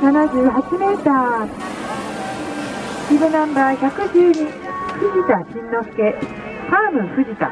78メーター。ビブナンバー112藤田慎之介。ファーム藤田。